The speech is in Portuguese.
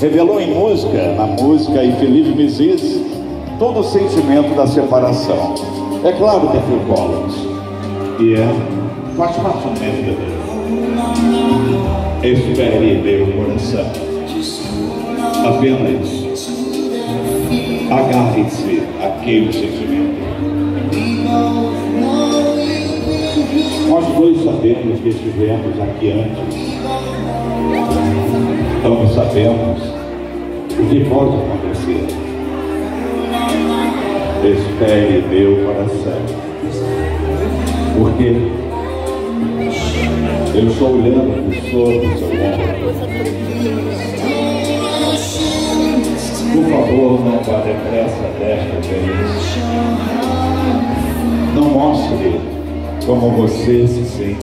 revelou em música, na música Felipe Mises, todo o sentimento da separação. É claro que é Phil Collins, e é faz parte vida dele. Espere meu coração. Apenas agarre-se àquele sentimento. Nós dois sabemos que estivemos aqui antes. Então sabemos o que pode acontecer. Espere meu coração. Porque eu estou olhando sobre o seu ombro. Por favor, não vá depressa desta vez. Não mostre como você se sente.